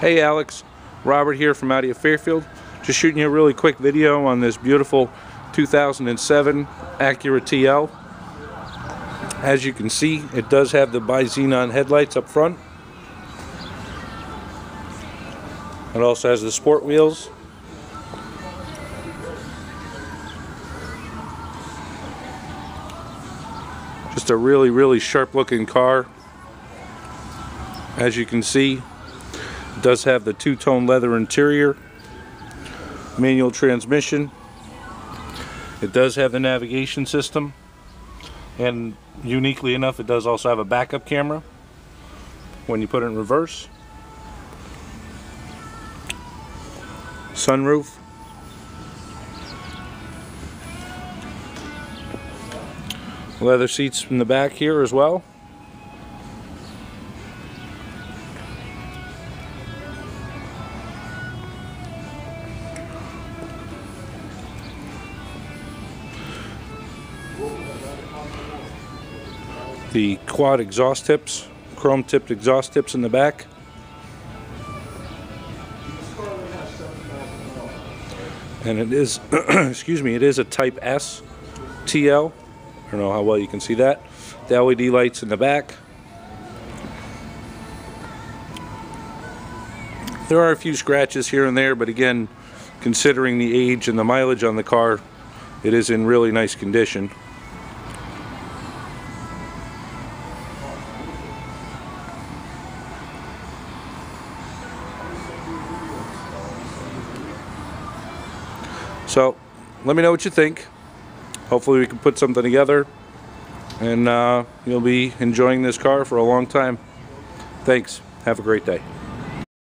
Hey Alex, Robert here from Audi Fairfield. Just shooting you a really quick video on this beautiful 2007 Acura TL. As you can see, it does have the bi-xenon headlights up front. It also has the sport wheels. Just a really, really sharp looking car. As you can see, does have the two-tone leather interior, manual transmission. It does have the navigation system, and uniquely enough, it does also have a backup camera when you put it in reverse. Sunroof. Leather seats in the back here as well. The quad exhaust tips, chrome tipped exhaust tips in the back. And it is, excuse me, it is a Type S TL. I don't know how well you can see that. The LED lights in the back. There are a few scratches here and there, but again, considering the age and the mileage on the car, it is in really nice condition. So, let me know what you think. Hopefully we can put something together and uh, you'll be enjoying this car for a long time. Thanks. Have a great day.